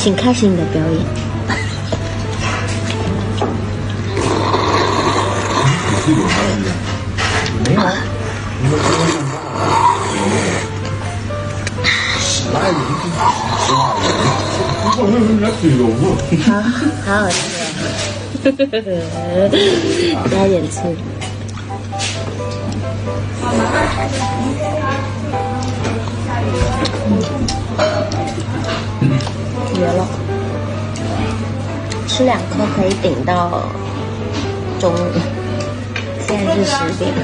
请开始你的表演。没有，你们不用上班。来，你实话我为什么人家嘴柔好好好吃哦，加点醋。绝了！吃两颗可以顶到中午，现在是十点。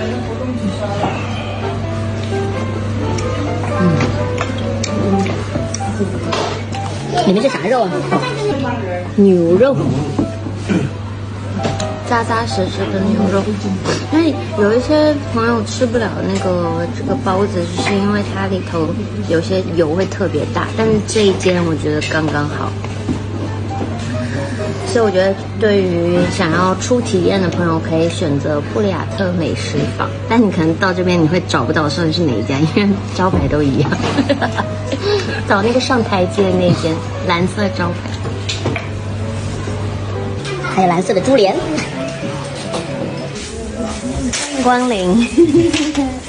嗯里面是啥肉啊？牛肉，扎扎实实的牛肉。因为有一些朋友吃不了那个这个包子，就是因为它里头有些油会特别大，但是这一间我觉得刚刚好。所以我觉得，对于想要初体验的朋友，可以选择布里亚特美食坊。但你可能到这边你会找不到说是哪一家，因为招牌都一样。找那个上台阶的那间蓝色招牌，还有蓝色的珠帘。欢迎光临。